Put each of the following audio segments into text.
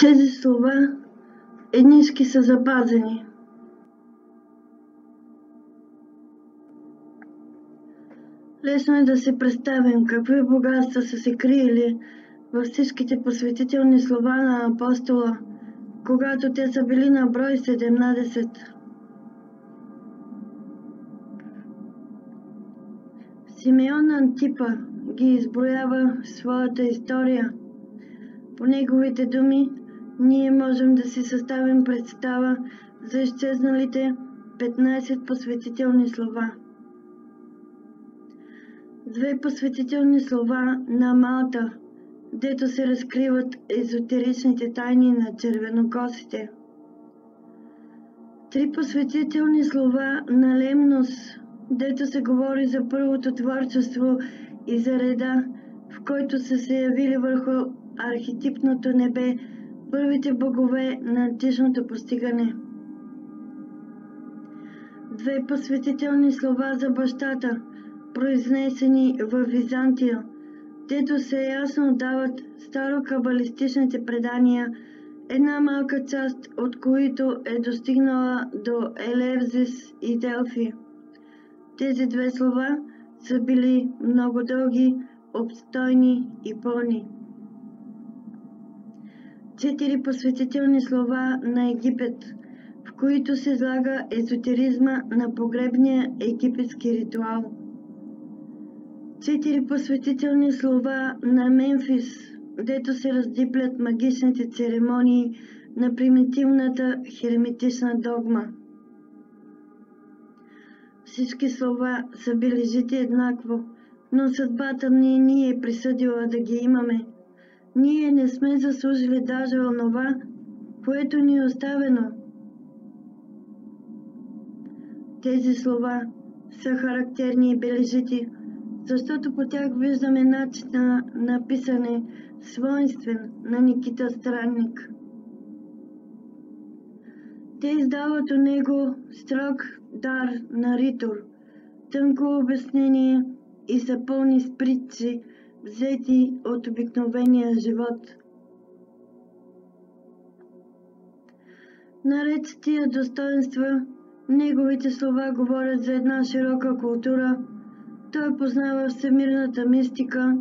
Тези слова еднишки са запазени. Лесно е да си представим какви богатства са се криели във всичките посветителни слова на апостола, когато те са били на брой 17. Симеон Антипа ги изброява в своята история. По неговите думи, ние можем да си съставим представа за изчезналите 15 посветителни слова. Две посветителни слова на Малта, дето се разкриват езотеричните тайни на червенокосите. Три посветителни слова на Лемнос, дето се говори за първото творчество и за реда, в който са се явили върху архетипното небе първите богове на античното постигане. Две посветителни слова за бащата, произнесени в Византия, дето се ясно дават старокабалистичните предания, една малка част от които е достигнала до Елевзис и Делфи. Тези две слова са били много дълги, обстойни и пълни. Четири посветителни слова на Египет, в които се излага езотеризма на погребния египетски ритуал. Четири посветителни слова на Мемфис, дето се раздиплят магичните церемонии на примитивната херметична догма. Всички слова са били жити еднакво, но съдбата ни ни е присъдила да ги имаме. Ние не сме заслужили даже онова, което ни е оставено. Тези слова са характерни и бележити, защото по тях виждаме начина на писане, свойствен на Никита Странник. Те издават у него строг дар на ритор, тънко обяснение и са пълни с притчи, взети от обикновения живот. Наред с тия достоинства, неговите слова говорят за една широка култура. Той познава всемирната мистика,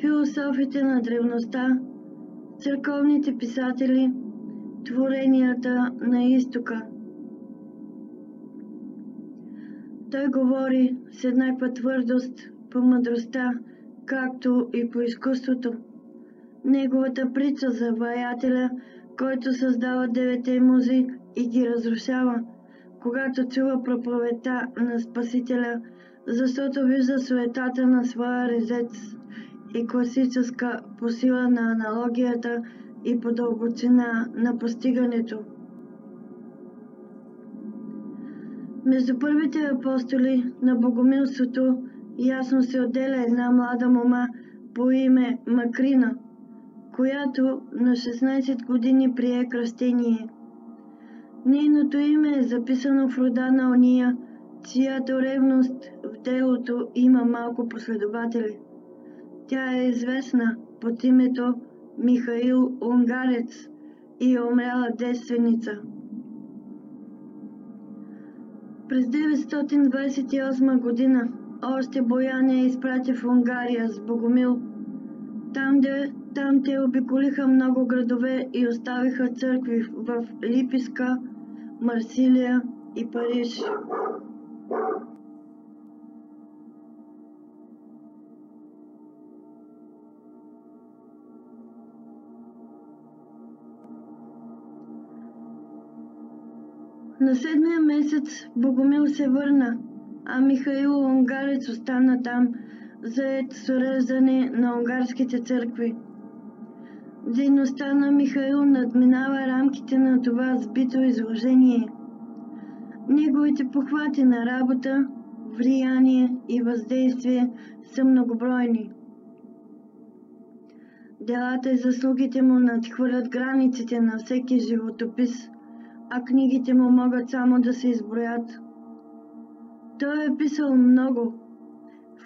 философите на древността, църковните писатели, творенията на изтока. Той говори с еднаква твърдост по мъдростта, както и по изкуството. Неговата притча за ваятеля, който създава девете музи и ги разрушава, когато чува проповедта на Спасителя, защото вижда суетата на своя резец и класическа по сила на аналогията и по дълбочина на постигането. Между първите апостоли на богомилството ясно се отделя една млада мома по име Макрина, която на 16 години прие кръстение. Нейното име е записано в рода на ония, чиято ревност в делото има малко последователи. Тя е известна под името Михаил Унгарец и е умряла девственица. През 928 година още Бояния изпрати в Унгария с Богомил. Там, де, там те обиколиха много градове и оставиха църкви в Липиска, Марсилия и Париж. На седмия месец Богомил се върна, а Михаил Унгарец остана там, заед с уреждане на унгарските църкви. Дейността на Михаил надминава рамките на това сбито изложение. Неговите похвати на работа, влияние и въздействие са многобройни. Делата и заслугите му надхвърлят границите на всеки животопис – а книгите му могат само да се изброят. Той е писал много.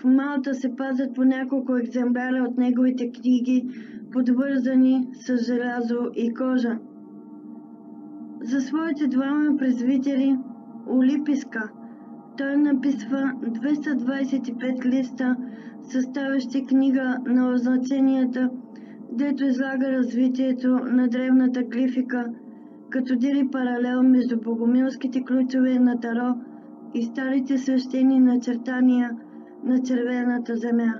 В Малта се пазят по няколко екземпляра от неговите книги, подвързани с желязо и кожа. За своите двама презвитери Олиписка той написва 225 листа, съставящи книга на означенията, дето излага развитието на древната глифика, като дели паралел между богомилските ключове на Таро и старите свещени начертания на червената земя.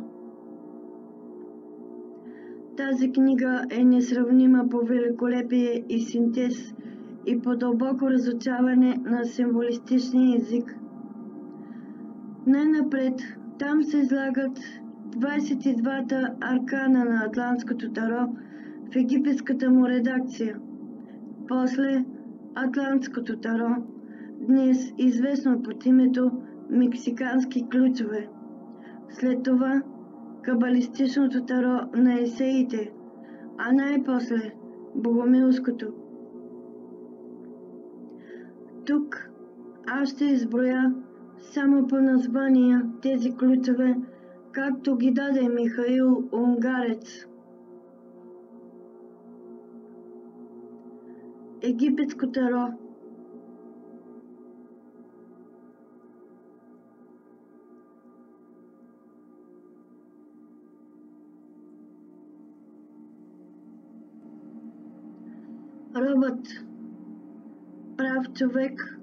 Тази книга е несравнима по великолепие и синтез и по дълбоко разучаване на символистичния език. Най-напред там се излагат 22-та аркана на Атлантското таро в египетската му редакция. После Атлантското таро, днес известно под името Мексикански ключове. След това кабалистичното таро на есеите, а най-после Богомилското. Тук аз ще изброя само по названия тези ключове, както ги даде Михаил Унгарец. Египетско таро Робът Прав човек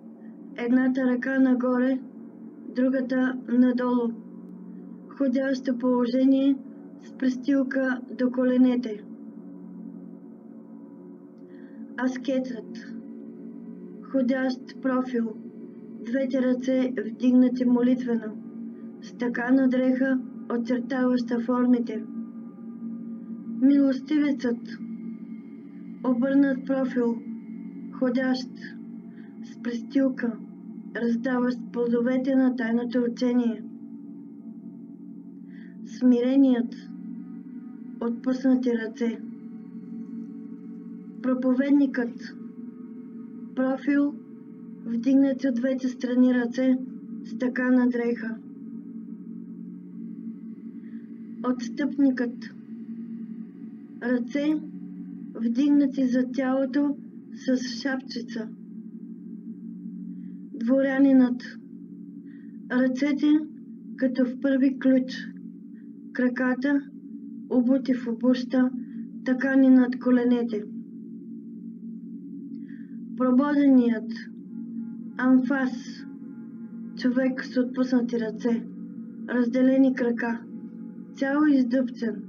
Едната ръка нагоре, другата надолу. Ходящо положение с престилка до коленете. Аскетът. Ходящ профил. Двете ръце вдигнати молитвено. Стакана дреха, очертаваща формите. Милостивецът. Обърнат профил. Ходящ. С престилка раздаващ плодовете на тайното учение. Смиреният, отпуснати ръце. Проповедникът, профил, вдигнати от двете страни ръце, стакана дреха. Отстъпникът, ръце, вдигнати за тялото с шапчица дворянинът. Ръцете като в първи ключ, краката обути в обуща, такани над коленете. Прободеният амфас, човек с отпуснати ръце, разделени крака, цяло издъбцен,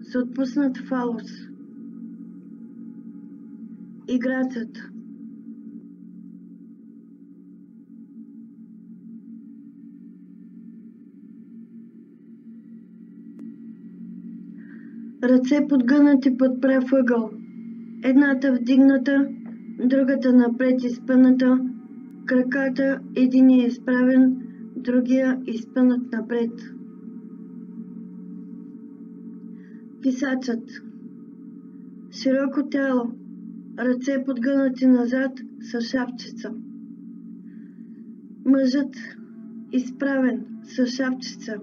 с отпуснат фалос. Играцът ръце подгънати под прав ъгъл. Едната вдигната, другата напред изпъната, краката единия изправен, другия изпънат напред. Писачът Широко тяло, ръце подгънати назад с шапчица. Мъжът изправен с шапчица,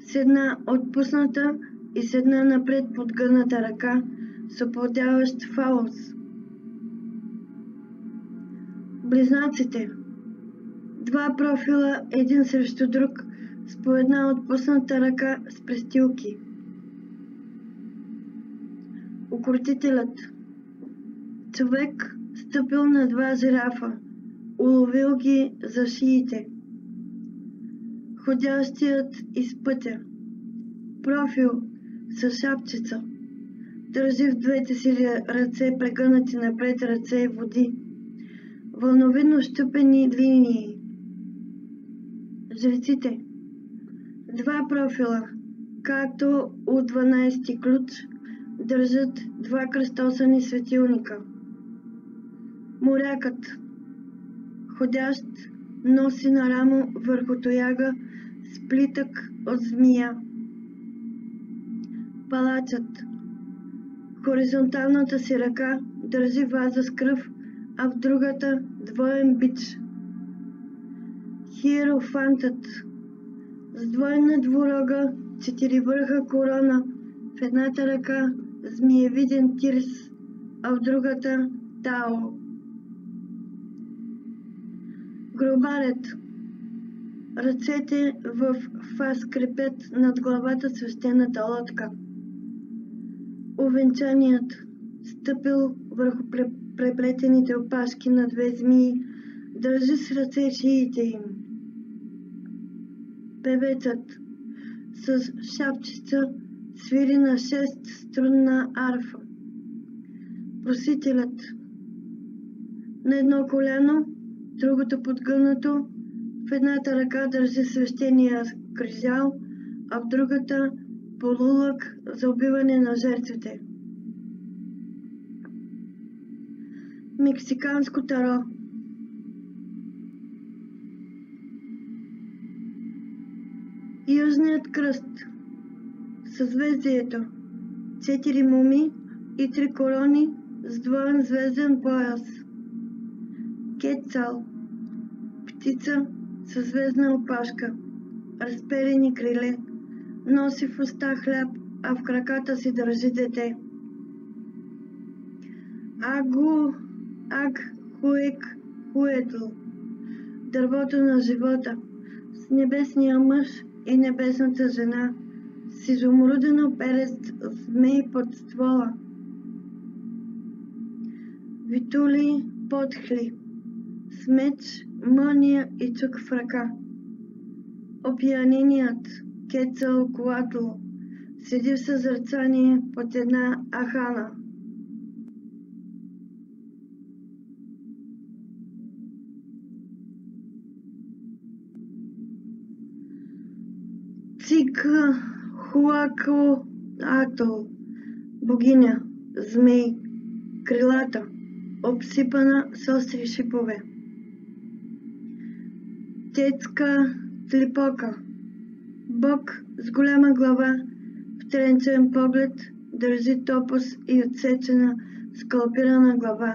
с една отпусната и с една напред подгъната ръка с оплодяващ фалос. Близнаците. Два профила, един срещу друг, с по една отпусната ръка с престилки. Укротителят. Човек стъпил на два жирафа, уловил ги за шиите. Ходящият из пътя. Профил с шапчица. Държи в двете си ръце прегънати напред ръце и води. Вълновидно щупени линии. Жреците. Два профила, както от 12 ключ, държат два кръстосани светилника. Морякът. Ходящ носи на рамо върху тояга сплитък от змия палачът. Хоризонталната си ръка държи ваза с кръв, а в другата двоен бич. Хиерофантът. с двойна двурога, четиривърха корона, в едната ръка змиевиден тирс, а в другата тао. Гробарят Ръцете в фас крепят над главата свещената лодка. Овенчаният стъпил върху преплетените опашки на две змии, държи с ръце шиите им. Певецът с шапчица свири на шест струнна арфа. Просителят на едно коляно, другото подгънато, в едната ръка държи свещения крижал, а в другата полулък за убиване на жертвите. Мексиканско таро. Южният кръст. Съзвездието. Четири муми и три корони с двоен звезден пояс. Кетцал Птица със звездна опашка, разперени криле, носи в уста хляб, а в краката си държи дете. Агу, аг, хуек, хуетл, дървото на живота, с небесния мъж и небесната жена, с изумрудено перест змей под ствола. Витули подхли, с меч мъния и чук в ръка. Опияненият Кецъл Куатл седи в съзърцание под една ахана. Цика Хуако Атол, богиня, змей, крилата, обсипана с остри шипове. Тецка Тлипока. Бог с голяма глава, в тренчен поглед, държи топос и отсечена, скалпирана глава.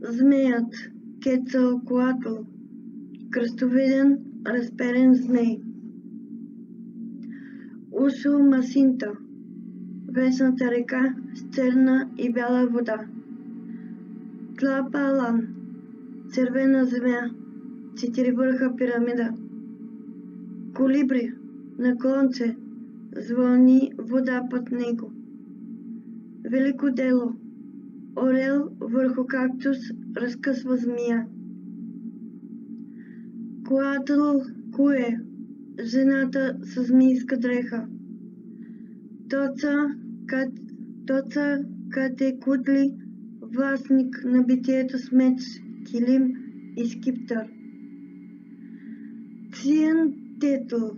Змеят Кецал Куатл. Кръстовиден, разперен змей. Усо Масинта. Весната река с черна и бяла вода. Тлапа Алан. Червена земя четиривърха пирамида. Колибри на конче звъни вода под него. Велико дело. Орел върху кактус разкъсва змия. Коатъл куе, жената с змийска дреха. Тоца, кат, тоца кате кутли, властник на битието с меч, килим и скиптър. Тетл,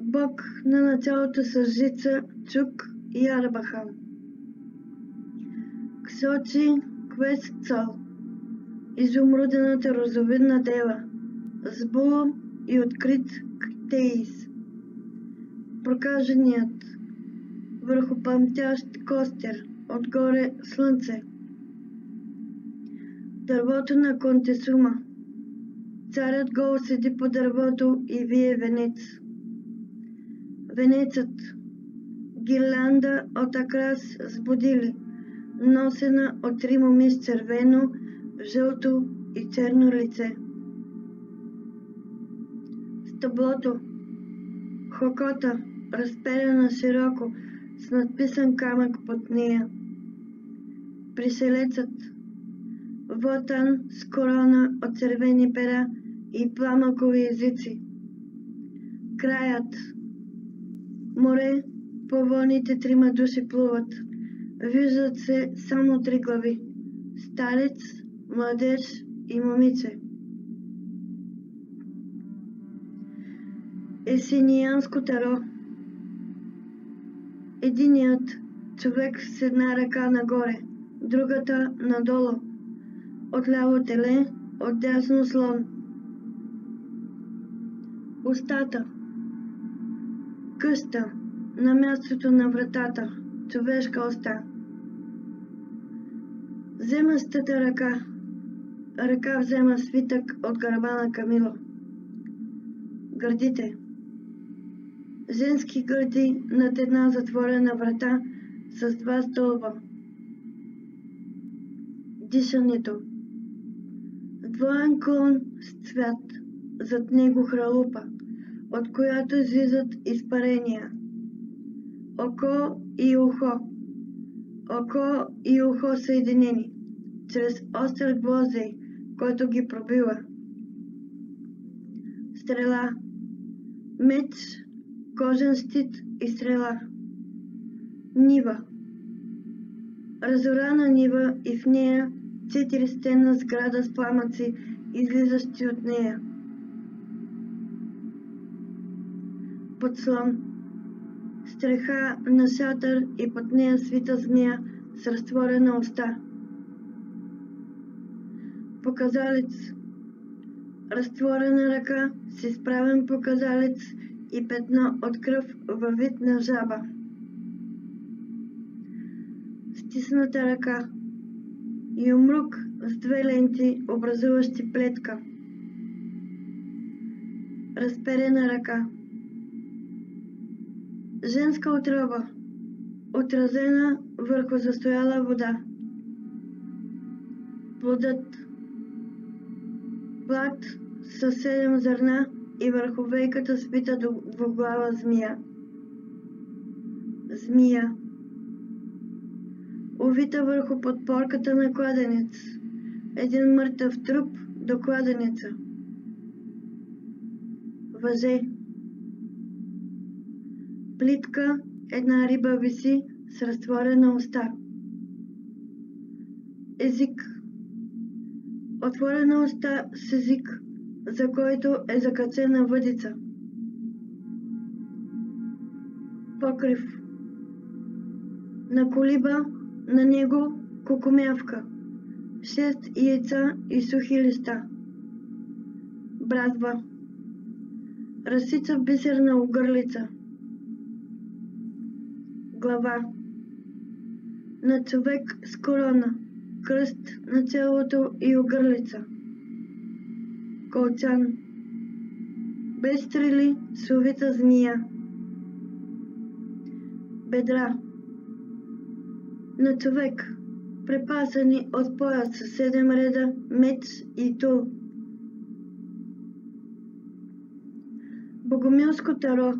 бог на началото с жица, чук и арбахан. Ксочи Квестцал, изумрудената розовидна дева, с и открит ктеис. Прокаженият, върху памтящ костер, отгоре слънце. Дървото на Контесума – Царят гол седи по дървото и вие венец. Венецът. Гирлянда от акрас с будили, носена от три моми с червено, жълто и черно лице. Стъблото. Хокота, разперена широко, с надписан камък под нея. Приселецът. Вотан с корона от червени пера и пламъкови езици. Краят. Море, по вълните трима души плуват. Виждат се само три глави. Старец, младеж и момиче. Есенианско таро. Единият човек с една ръка нагоре, другата надолу. Отляво теле, отдясно слон устата, къща, на мястото на вратата, човешка уста. Вземащата ръка, ръка взема свитък от гърба на Камило. Гърдите. женски гърди над една затворена врата с два стълба. Дишането. Двоен клон с цвят, зад него хралупа, от която излизат изпарения. Око и ухо. Око и ухо съединени, чрез остър гвоздей, който ги пробива. Стрела. Меч, кожен щит и стрела. Нива. Разорана нива и в нея четири стена сграда с пламъци, излизащи от нея. Подслон. Стреха на шатър и под нея свита змия с разтворена уста. Показалец. Разтворена ръка с изправен показалец и петно от кръв във вид на жаба. Стисната ръка. Юмрук с две ленти, образуващи плетка. Разперена ръка. Женска отроба, отразена върху застояла вода. Плодът. Плат със седем зърна и върху вейката спита двуглава змия. Змия. Увита върху подпорката на кладенец. Един мъртъв труп до кладенеца. Въже. Плитка, една риба виси с разтворена уста. Език. Отворена уста с език, за който е закачена въдица. Покрив. На колиба, на него кукумявка. Шест яйца и сухи листа. Братва. Разсица в бисерна огърлица. Глава. На човек с корона. Кръст на челото и огърлица. Колчан. Без стрели, сувита змия. Бедра. На човек, препасани от пояс с седем реда, меч и тул. Богомилско таро.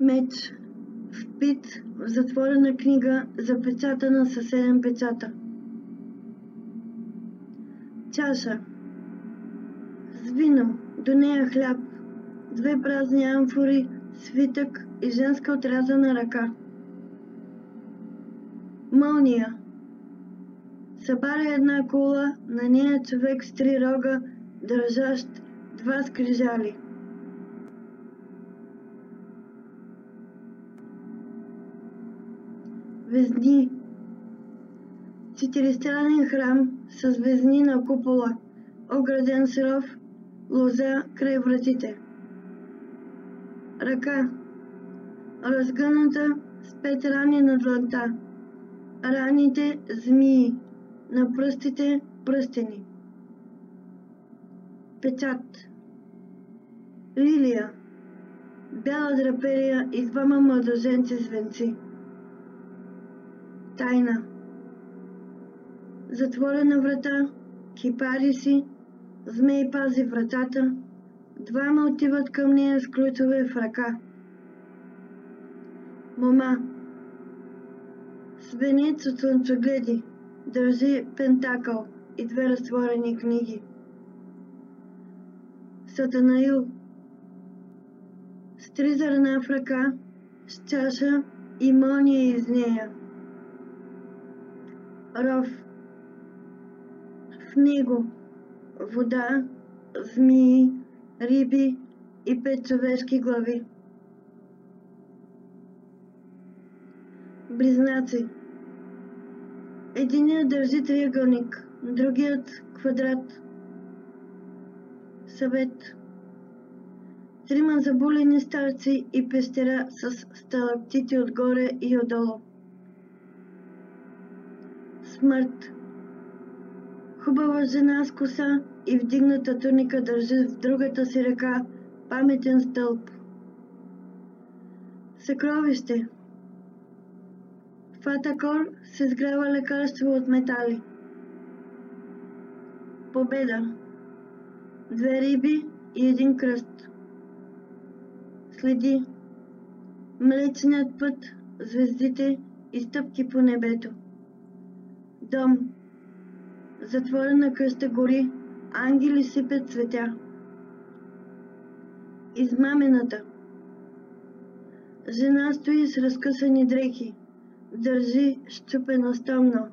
Меч. Впит в затворена книга, запечатана със седем печата. Чаша. С вино, до нея хляб, две празни амфори, свитък и женска отрязана ръка. Мълния. Събаря една кула, на нея човек с три рога, държащ два скрижали. Везни. Четиристранен храм с везни на купола, ограден с ров, лоза край вратите. Ръка. Разгъната с пет рани на дланта. Раните змии. На пръстите пръстени. Печат. Лилия. Бяла драперия и двама младоженци с венци. Тайна. Затворена врата, кипари си, змей пази вратата, двама отиват към нея с ключове в ръка. Мома. Свенец от слънчогледи, държи пентакъл и две разтворени книги. Сатанаил. С три зърна в ръка, с чаша и мълния из нея. Ров. В него вода, змии, риби и пет човешки глави. Близнаци. Единият държи триъгълник, другият квадрат. Съвет. Трима забулени старци и пещера с сталактити отгоре и отдолу. Смърт. Хубава жена с коса и вдигната туника държи в другата си ръка паметен стълб. Съкровище В Атакор се сгрява лекарство от метали. Победа Две риби и един кръст. Следи Млечният път, звездите и стъпки по небето. Дом Затворена къща гори, ангели сипят цветя. Измамената Жена стои с разкъсани дрехи, държи щупено стомно.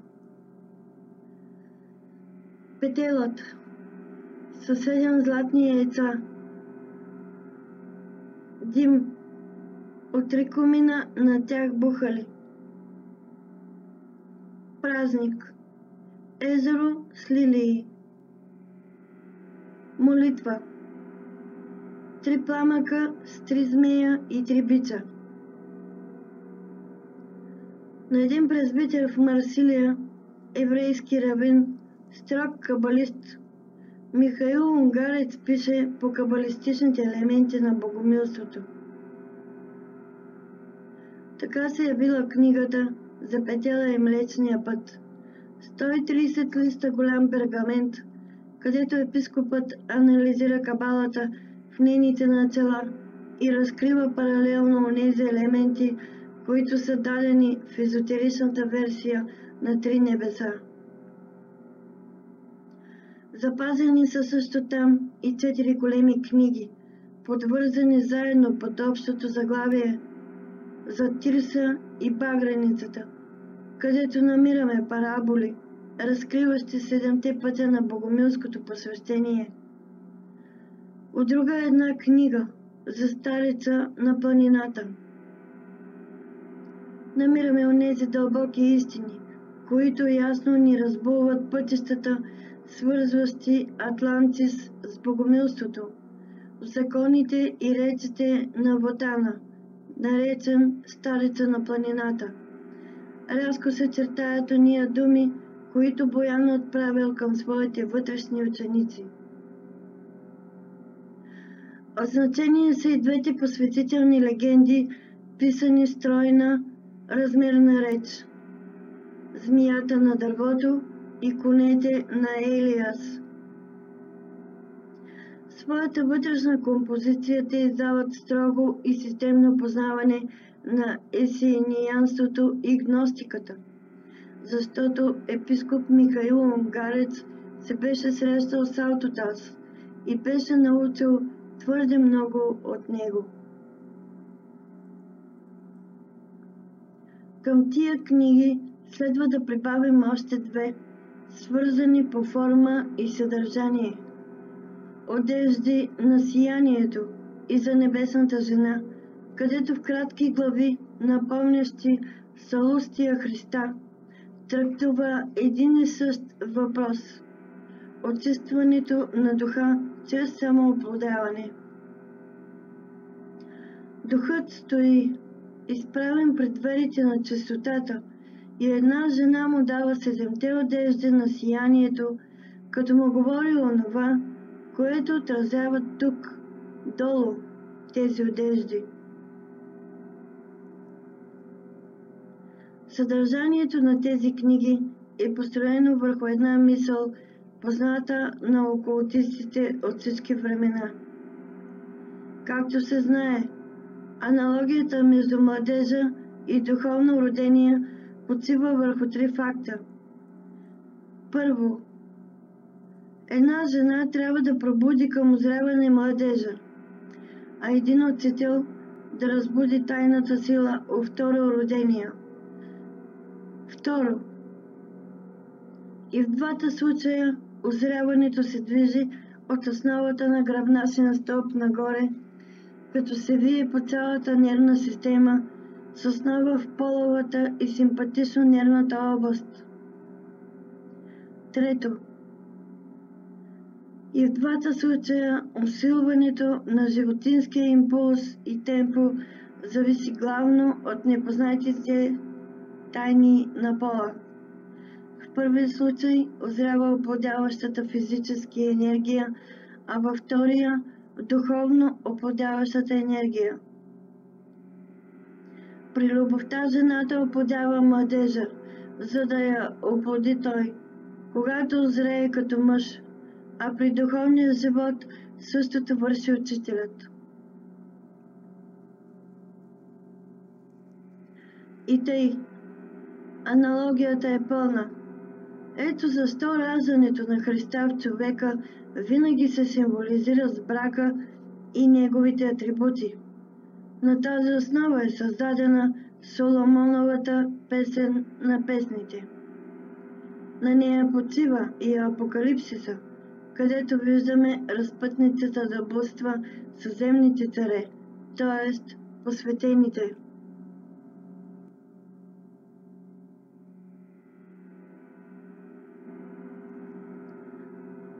Петелът със седем златни яйца. Дим от комина на тях бухали. Празник Езеро с лилии Молитва Три пламъка с три змея и три бица. На един презбитер в Марсилия, еврейски равин, строг кабалист, Михаил Унгарец пише по кабалистичните елементи на богомилството. Така се е била книгата за петела и млечния път. 130 листа голям пергамент, където епископът анализира кабалата в нейните начала и разкрива паралелно онези елементи, които са дадени в езотеричната версия на Три небеса. Запазени са също там и четири големи книги, подвързани заедно под общото заглавие за Тирса и Баграницата, където намираме параболи, разкриващи седемте пътя на богомилското посвещение. От друга една книга за старица на планината – намираме онези дълбоки истини, които ясно ни разбуват пътищата, свързващи Атлантис с богомилството, законите и речите на Вотана, наречен Старица на планината. Рязко се чертаят уния думи, които Боян отправил към своите вътрешни ученици. От значение са и двете посветителни легенди, писани стройна, размерна реч. Змията на дървото и конете на Елиас. Своята вътрешна композиция те издават строго и системно познаване на есениянството и гностиката, защото епископ Михаил Унгарец се беше срещал с Аутотас и беше научил твърде много от него. Към тия книги следва да прибавим още две, свързани по форма и съдържание. Одежди на сиянието и за небесната жена, където в кратки глави, напомнящи Салустия Христа, трактува един и същ въпрос – очистването на духа чрез самооплодяване. Духът стои изправен пред дверите на чистотата, и една жена му дава седемте одежди на сиянието, като му говори онова, което отразява тук, долу, тези одежди. Съдържанието на тези книги е построено върху една мисъл, позната на окултистите от всички времена. Както се знае, Аналогията между младежа и духовно родение почива върху три факта. Първо, една жена трябва да пробуди към озряване младежа, а един учител да разбуди тайната сила у второ родение. Второ, и в двата случая озряването се движи от основата на гръбначния стълб нагоре – като се вие по цялата нервна система с основа в половата и симпатично нервната област. Трето. И в двата случая усилването на животинския импулс и темпо зависи главно от непознатите тайни на пола. В първия случай озрява оплодяващата физически енергия, а във втория духовно оплодяващата енергия. При любовта жената оплодява младежа, за да я оплоди той, когато озрее като мъж, а при духовния живот същото върши учителят. И тъй, аналогията е пълна. Ето защо раждането на Христа в човека винаги се символизира с брака и неговите атрибути. На тази основа е създадена Соломоновата песен на песните. На нея почива и Апокалипсиса, където виждаме разпътницата да буства съземните царе, т.е. посветените.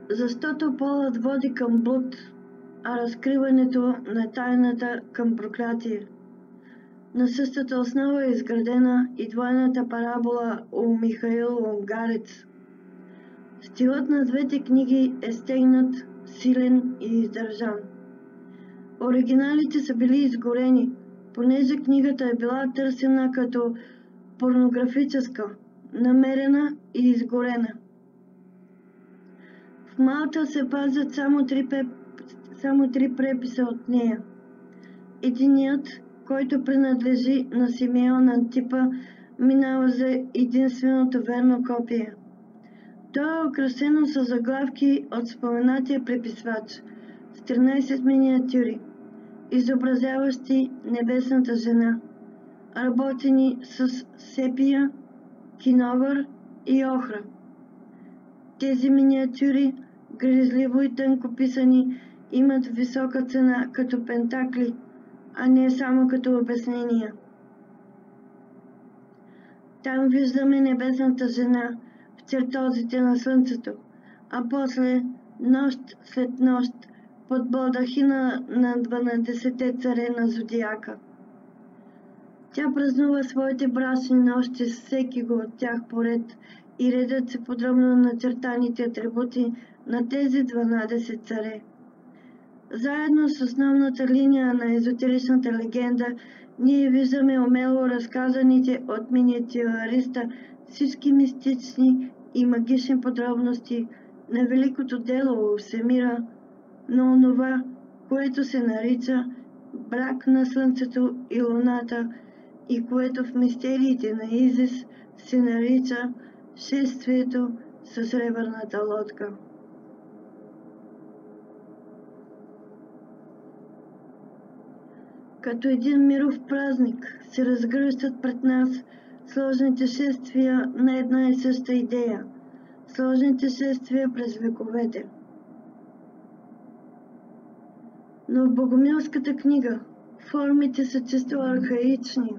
Защото полът води към блуд, а разкриването на тайната към проклятие. На същата основа е изградена и двойната парабола у Михаил Унгарец. Стилът на двете книги е стегнат, силен и издържан. Оригиналите са били изгорени, понеже книгата е била търсена като порнографическа, намерена и изгорена. В Малта се пазят само три, пеп... само три преписа от нея. Единият, който принадлежи на Симеон Антипа, минава за единственото верно копие. То е украсено с заглавки от споменатия преписвач с 13 миниатюри, изобразяващи небесната жена, работени с сепия, киновър и охра. Тези миниатюри – гризливо и тънко писани, имат висока цена като пентакли, а не само като обяснения. Там виждаме небесната жена чертозите на слънцето, а после, нощ след нощ, под балдахина на 12-те царе на зодиака. Тя празнува своите брачни нощи с всеки го от тях поред и редят се подробно начертаните атрибути на тези 12 царе. Заедно с основната линия на езотеричната легенда, ние виждаме умело разказаните от миниатюриста всички мистични и магични подробности на великото дело Всемира, но онова, което се нарича брак на Слънцето и Луната и което в мистериите на Изис се нарича шествието с сребърната лодка. Като един миров празник се разгръщат пред нас сложните шествия на една и съща идея, сложните шествия през вековете. Но в Богомилската книга формите са чисто архаични.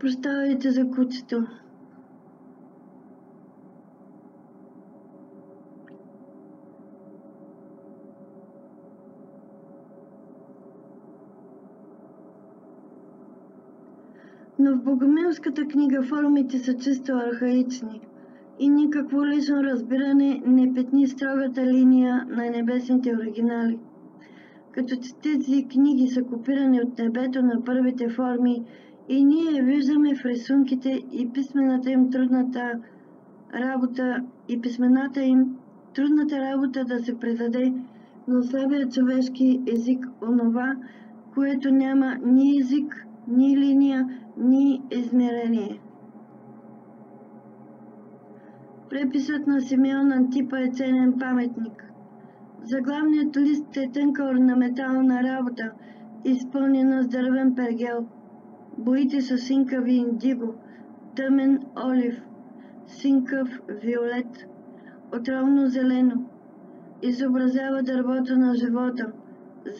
Прощавайте за кучето. Но в Богомилската книга формите са чисто архаични и никакво лично разбиране не петни строгата линия на небесните оригинали. Като че тези книги са копирани от небето на първите форми и ние виждаме в рисунките и писмената им трудната работа и писмената им трудната работа да се предаде на слабия човешки език онова, което няма ни език, ни линия, ни измерение. Преписът на Симеон Антипа е ценен паметник. Заглавният лист е тънка орнаментална работа, изпълнена с дървен пергел – Боите са синкави индиго, тъмен олив, синкав виолет, отровно зелено. Изобразява дървото на живота,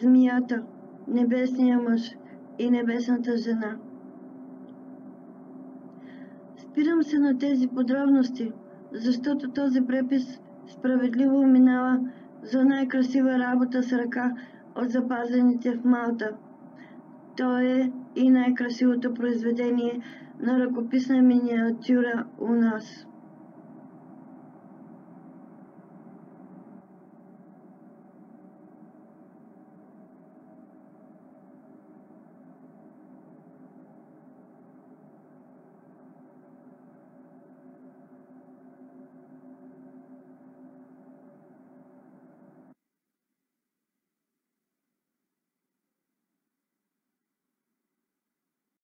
змията, небесния мъж и небесната жена. Спирам се на тези подробности, защото този препис справедливо минава за най-красива работа с ръка от запазените в Малта. То е и най-красивото произведение на ръкописна миниатюра у нас.